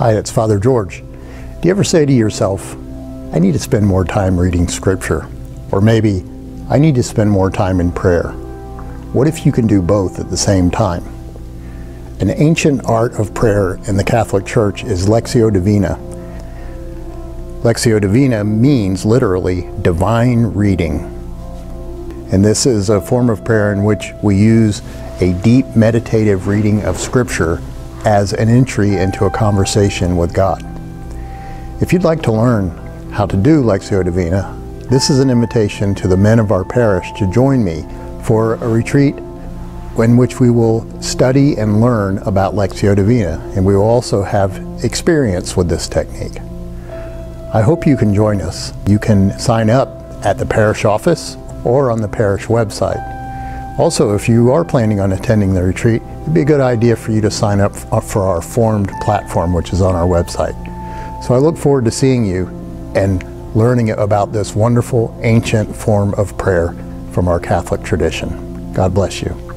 Hi, it's Father George. Do you ever say to yourself, I need to spend more time reading Scripture? Or maybe, I need to spend more time in prayer? What if you can do both at the same time? An ancient art of prayer in the Catholic Church is Lectio Divina. Lectio Divina means literally divine reading. And this is a form of prayer in which we use a deep meditative reading of Scripture as an entry into a conversation with God. If you'd like to learn how to do Lectio Divina, this is an invitation to the men of our parish to join me for a retreat in which we will study and learn about Lectio Divina, and we will also have experience with this technique. I hope you can join us. You can sign up at the parish office or on the parish website. Also, if you are planning on attending the retreat, it'd be a good idea for you to sign up uh, for our FORMED platform, which is on our website. So I look forward to seeing you and learning about this wonderful ancient form of prayer from our Catholic tradition. God bless you.